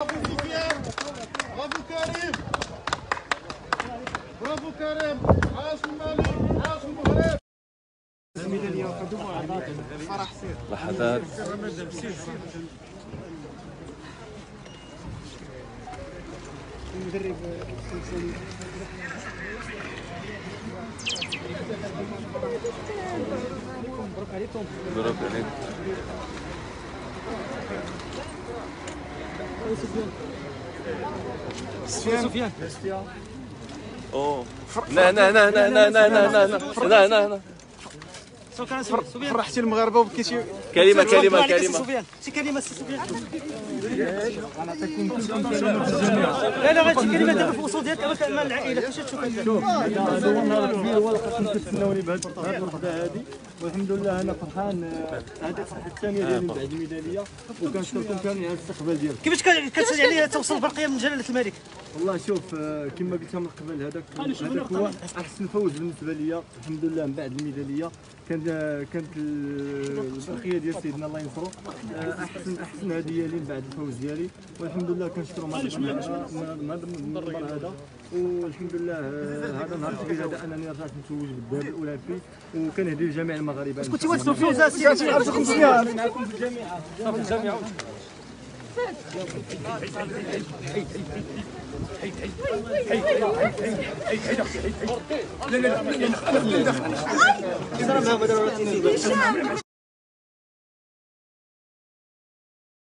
برافو سفيان برافو كريم برافو كريم عاش مالك عاش المغرب لحظات. مبروك عليكم مبروك عليكم. سفيان اوه لا لا لا لا لا لا لا لا لا لا لا شكرا سفيان فرحتي المغاربه وبكيتي كلمة كلمة كلمة سفيان شي كلمه سي سفيان لا لا غير شي كلمه دابا في الوصول ديالك مع العائله فاش تشوف هذا هو النهار الكبير هو اللي خاصنا تستناوني بهذه اللحظه هذه والحمد لله أنا فرحان آه، هذه الفرحه الثانية ديالي من بعد الميداليه وكنشكركم كاملين على الاستقبال ديالكم كيفاش كتسالي عليه توصل برقيه من جلاله الملك والله شوف آه، كما قلت من قبل هذاك هذاك هو أحسن فوز بالنسبة لي الحمد لله من بعد الميدالية. كان آه، كانت ال- البرقيه ديال سيدنا الله ينصرو. آه، أحسن أحسن هدية لي من بعد الفوز ديالي. والحمد لله كنشكرو مع المنبر هذا. والحمد لله هذا نهار كبير هذا أنني رجعت نتوج بالذهب الأولمبي. وكنهدي لجميع المغاربة. كنتي واجد الفوز سي لا لا لا